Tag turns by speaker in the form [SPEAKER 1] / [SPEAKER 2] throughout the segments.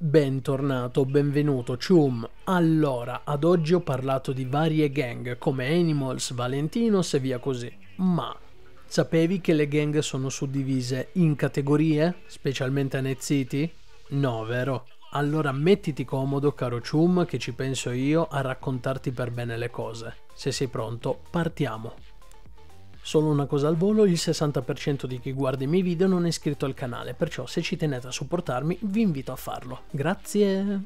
[SPEAKER 1] Bentornato, benvenuto, Chum. Allora, ad oggi ho parlato di varie gang come Animals, Valentinos e via così. Ma sapevi che le gang sono suddivise in categorie, specialmente a Net City? No, vero? Allora mettiti comodo, caro Chum, che ci penso io a raccontarti per bene le cose. Se sei pronto, partiamo. Solo una cosa al volo, il 60% di chi guarda i miei video non è iscritto al canale, perciò se ci tenete a supportarmi vi invito a farlo. Grazie!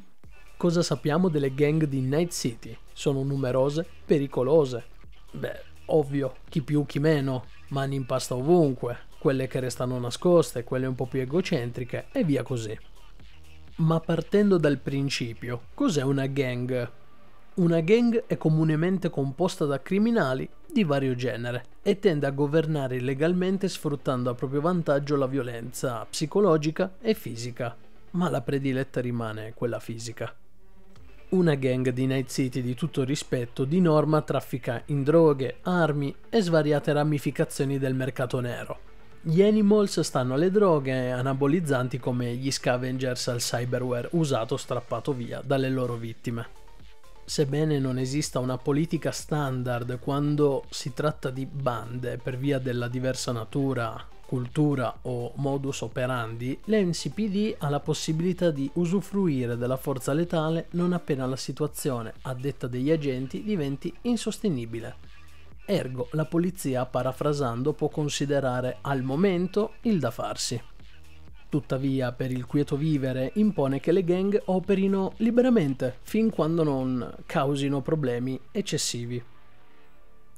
[SPEAKER 1] Cosa sappiamo delle gang di Night City? Sono numerose, pericolose. Beh, ovvio, chi più chi meno, mani in pasta ovunque, quelle che restano nascoste, quelle un po' più egocentriche e via così. Ma partendo dal principio, cos'è una gang? Una gang è comunemente composta da criminali di vario genere e tende a governare illegalmente sfruttando a proprio vantaggio la violenza psicologica e fisica, ma la prediletta rimane quella fisica. Una gang di Night City di tutto rispetto di norma traffica in droghe, armi e svariate ramificazioni del mercato nero. Gli Animals stanno alle droghe anabolizzanti come gli scavengers al cyberware usato strappato via dalle loro vittime. Sebbene non esista una politica standard quando si tratta di bande per via della diversa natura, cultura o modus operandi, l'NCPD ha la possibilità di usufruire della forza letale non appena la situazione, a detta degli agenti, diventi insostenibile. Ergo, la polizia, parafrasando, può considerare al momento il da farsi. Tuttavia, per il quieto vivere impone che le gang operino liberamente, fin quando non causino problemi eccessivi.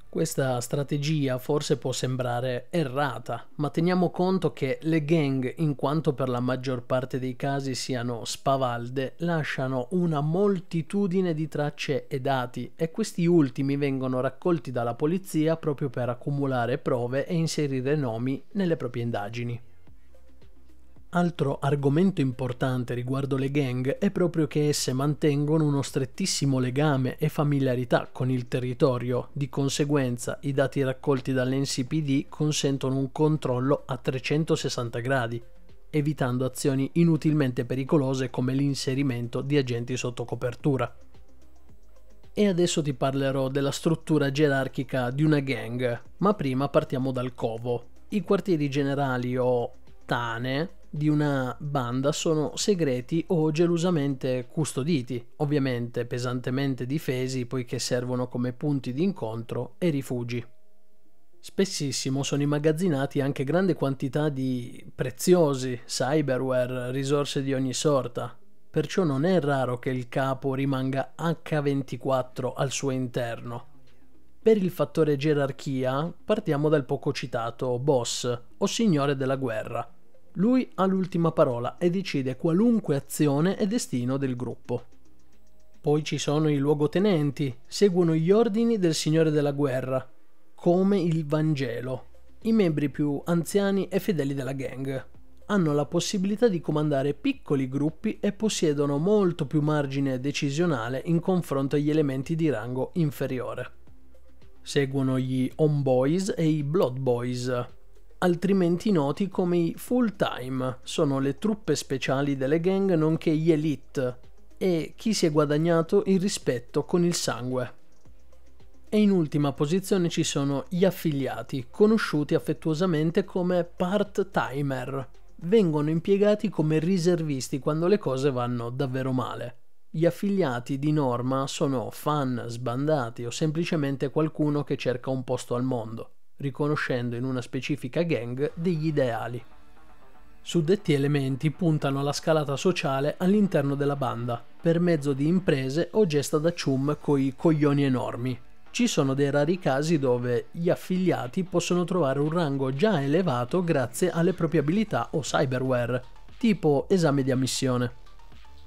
[SPEAKER 1] Questa strategia forse può sembrare errata, ma teniamo conto che le gang, in quanto per la maggior parte dei casi siano spavalde, lasciano una moltitudine di tracce e dati e questi ultimi vengono raccolti dalla polizia proprio per accumulare prove e inserire nomi nelle proprie indagini. Altro argomento importante riguardo le gang è proprio che esse mantengono uno strettissimo legame e familiarità con il territorio, di conseguenza i dati raccolti dall'NCPD consentono un controllo a 360 gradi, evitando azioni inutilmente pericolose come l'inserimento di agenti sotto copertura. E adesso ti parlerò della struttura gerarchica di una gang, ma prima partiamo dal covo. I quartieri generali o tane di una banda sono segreti o gelosamente custoditi, ovviamente pesantemente difesi poiché servono come punti di incontro e rifugi. Spessissimo sono immagazzinati anche grandi quantità di preziosi, cyberware, risorse di ogni sorta, perciò non è raro che il capo rimanga H24 al suo interno. Per il fattore gerarchia partiamo dal poco citato boss o signore della guerra, lui ha l'ultima parola e decide qualunque azione e destino del gruppo. Poi ci sono i luogotenenti, seguono gli ordini del Signore della Guerra, come il Vangelo. I membri più anziani e fedeli della gang hanno la possibilità di comandare piccoli gruppi e possiedono molto più margine decisionale in confronto agli elementi di rango inferiore. Seguono gli Homeboys e i Blood Boys, altrimenti noti come i full time, sono le truppe speciali delle gang nonché gli elite e chi si è guadagnato il rispetto con il sangue. E in ultima posizione ci sono gli affiliati, conosciuti affettuosamente come part-timer. Vengono impiegati come riservisti quando le cose vanno davvero male. Gli affiliati di norma sono fan, sbandati o semplicemente qualcuno che cerca un posto al mondo riconoscendo in una specifica gang degli ideali. Suddetti elementi puntano alla scalata sociale all'interno della banda, per mezzo di imprese o gesta da cium coi coglioni enormi. Ci sono dei rari casi dove gli affiliati possono trovare un rango già elevato grazie alle proprie abilità o cyberware, tipo esame di ammissione.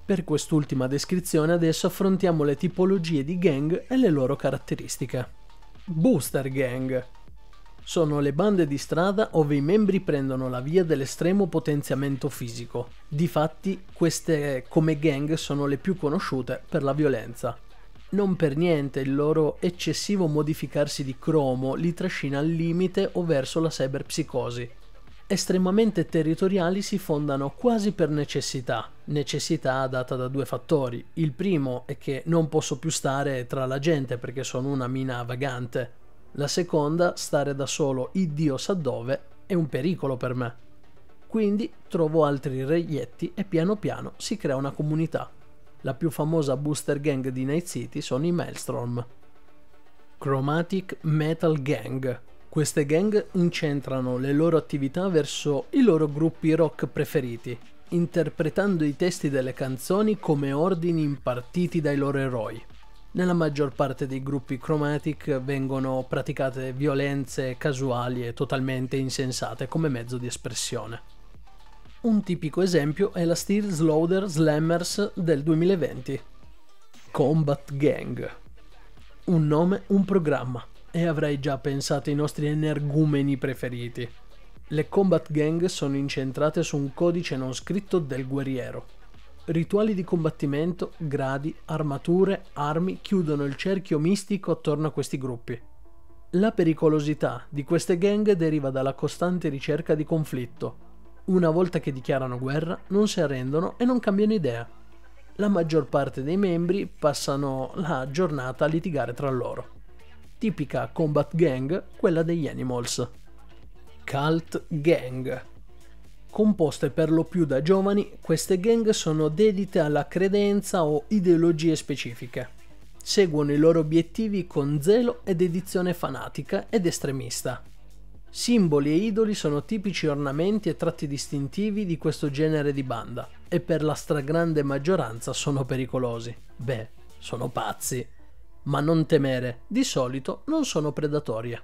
[SPEAKER 1] Per quest'ultima descrizione adesso affrontiamo le tipologie di gang e le loro caratteristiche. Booster Gang sono le bande di strada ove i membri prendono la via dell'estremo potenziamento fisico. Difatti, queste come gang sono le più conosciute per la violenza. Non per niente il loro eccessivo modificarsi di cromo li trascina al limite o verso la cyberpsicosi. estremamente territoriali si fondano quasi per necessità, necessità data da due fattori. Il primo è che non posso più stare tra la gente perché sono una mina vagante. La seconda, stare da solo, iddio sa dove, è un pericolo per me. Quindi trovo altri reietti e piano piano si crea una comunità. La più famosa booster gang di Night City sono i Maelstrom. Chromatic Metal Gang queste gang incentrano le loro attività verso i loro gruppi rock preferiti, interpretando i testi delle canzoni come ordini impartiti dai loro eroi. Nella maggior parte dei gruppi chromatic vengono praticate violenze casuali e totalmente insensate come mezzo di espressione. Un tipico esempio è la Steel Slaughter Slammers del 2020. Combat Gang. Un nome, un programma e avrai già pensato ai nostri energumeni preferiti. Le combat gang sono incentrate su un codice non scritto del guerriero. Rituali di combattimento, gradi, armature, armi chiudono il cerchio mistico attorno a questi gruppi. La pericolosità di queste gang deriva dalla costante ricerca di conflitto. Una volta che dichiarano guerra, non si arrendono e non cambiano idea. La maggior parte dei membri passano la giornata a litigare tra loro tipica combat gang, quella degli Animals. Cult Gang. Composte per lo più da giovani, queste gang sono dedite alla credenza o ideologie specifiche. Seguono i loro obiettivi con zelo ed edizione fanatica ed estremista. Simboli e idoli sono tipici ornamenti e tratti distintivi di questo genere di banda e per la stragrande maggioranza sono pericolosi. Beh, sono pazzi ma non temere, di solito non sono predatorie.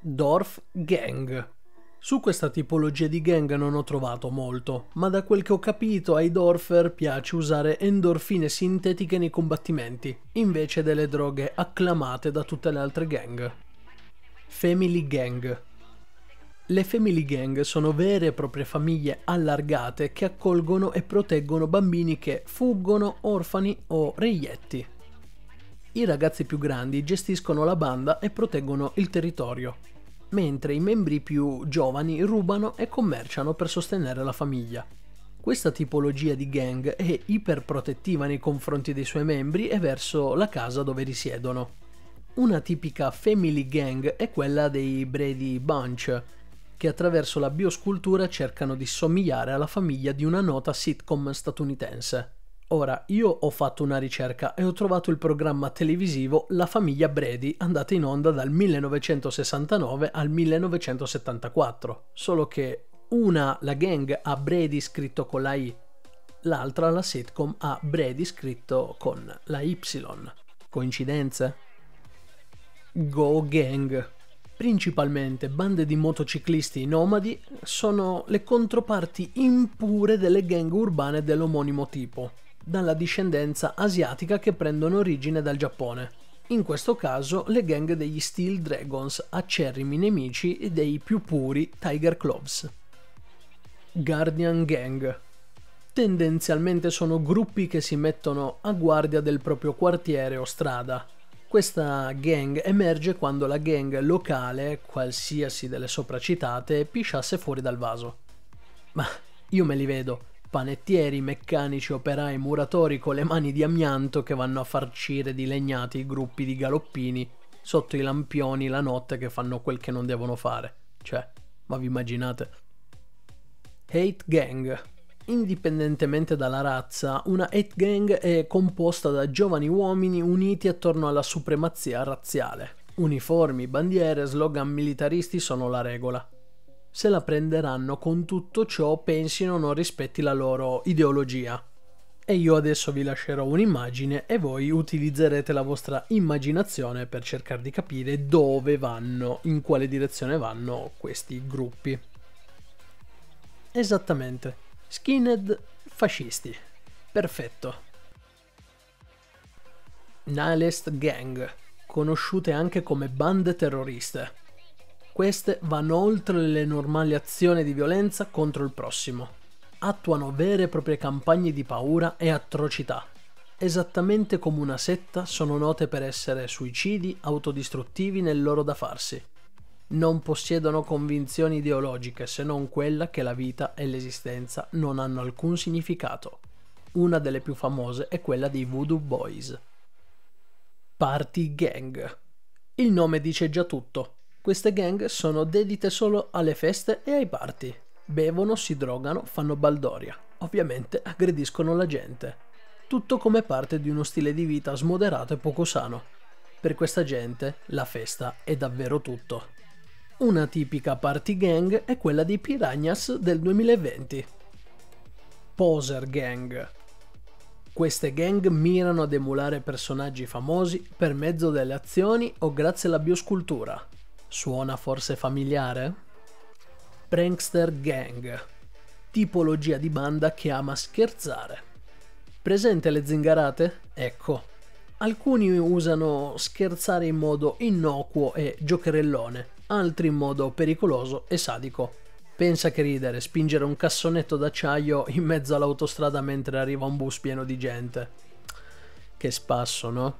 [SPEAKER 1] Dorf Gang. Su questa tipologia di gang non ho trovato molto, ma da quel che ho capito ai Dorfer piace usare endorfine sintetiche nei combattimenti, invece delle droghe acclamate da tutte le altre gang. Family Gang. Le family gang sono vere e proprie famiglie allargate che accolgono e proteggono bambini che fuggono, orfani o reietti. I ragazzi più grandi gestiscono la banda e proteggono il territorio, mentre i membri più giovani rubano e commerciano per sostenere la famiglia. Questa tipologia di gang è iperprotettiva nei confronti dei suoi membri e verso la casa dove risiedono. Una tipica family gang è quella dei Brady Bunch, che attraverso la bioscultura cercano di somigliare alla famiglia di una nota sitcom statunitense. Ora, io ho fatto una ricerca e ho trovato il programma televisivo La famiglia Brady andata in onda dal 1969 al 1974, solo che una, la gang, ha Brady scritto con la I, l'altra, la sitcom, ha Brady scritto con la Y. Coincidenze? Go Gang. Principalmente bande di motociclisti nomadi sono le controparti impure delle gang urbane dell'omonimo tipo dalla discendenza asiatica che prendono origine dal Giappone. In questo caso le gang degli Steel Dragons, acerrimi nemici dei più puri Tiger Clubs. Guardian Gang. Tendenzialmente sono gruppi che si mettono a guardia del proprio quartiere o strada. Questa gang emerge quando la gang locale, qualsiasi delle sopracitate, pisciasse fuori dal vaso. Ma io me li vedo panettieri, meccanici, operai, muratori con le mani di amianto che vanno a farcire di legnati i gruppi di galoppini sotto i lampioni la notte che fanno quel che non devono fare. Cioè, ma vi immaginate? Hate Gang. Indipendentemente dalla razza, una hate gang è composta da giovani uomini uniti attorno alla supremazia razziale. Uniformi, bandiere, slogan militaristi sono la regola se la prenderanno con tutto ciò pensino non rispetti la loro ideologia. E io adesso vi lascerò un'immagine e voi utilizzerete la vostra immaginazione per cercare di capire dove vanno, in quale direzione vanno questi gruppi. Esattamente, skinhead fascisti. Perfetto. Nihilist Gang, conosciute anche come bande terroriste. Queste vanno oltre le normali azioni di violenza contro il prossimo. Attuano vere e proprie campagne di paura e atrocità. Esattamente come una setta sono note per essere suicidi autodistruttivi nel loro da farsi. non possiedono convinzioni ideologiche se non quella che la vita e l'esistenza non hanno alcun significato. Una delle più famose è quella dei Voodoo Boys. Party Gang. Il nome dice già tutto. Queste gang sono dedite solo alle feste e ai party. Bevono, si drogano, fanno baldoria. Ovviamente aggrediscono la gente. Tutto come parte di uno stile di vita smoderato e poco sano. Per questa gente la festa è davvero tutto. Una tipica party gang è quella dei Piranhas del 2020. Poser Gang. Queste gang mirano ad emulare personaggi famosi per mezzo delle azioni o grazie alla bioscultura. Suona forse familiare? Prankster Gang. Tipologia di banda che ama scherzare. Presente le zingarate? Ecco. Alcuni usano scherzare in modo innocuo e giocherellone, altri in modo pericoloso e sadico. Pensa che ridere spingere un cassonetto d'acciaio in mezzo all'autostrada mentre arriva un bus pieno di gente. Che spasso, no?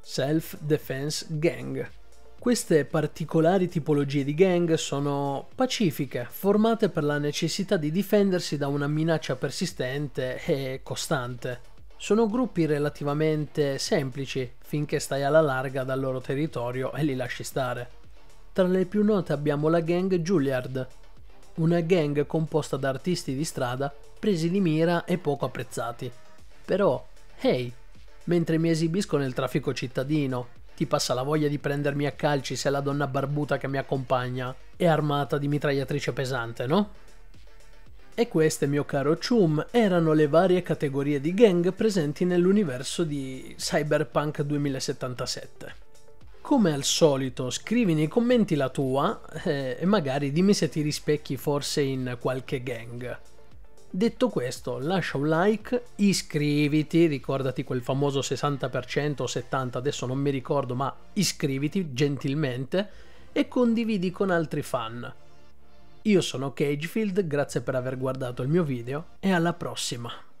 [SPEAKER 1] Self Defense Gang. Queste particolari tipologie di gang sono pacifiche, formate per la necessità di difendersi da una minaccia persistente e costante. Sono gruppi relativamente semplici finché stai alla larga dal loro territorio e li lasci stare. Tra le più note abbiamo la gang Juilliard, una gang composta da artisti di strada presi di mira e poco apprezzati. Però, hey, mentre mi esibisco nel traffico cittadino, ti passa la voglia di prendermi a calci se la donna barbuta che mi accompagna è armata di mitragliatrice pesante, no? E queste, mio caro Chum, erano le varie categorie di gang presenti nell'universo di Cyberpunk 2077. Come al solito, scrivi nei commenti la tua eh, e magari dimmi se ti rispecchi forse in qualche gang. Detto questo, lascia un like, iscriviti, ricordati quel famoso 60% o 70%, adesso non mi ricordo, ma iscriviti gentilmente e condividi con altri fan. Io sono Cagefield, grazie per aver guardato il mio video e alla prossima!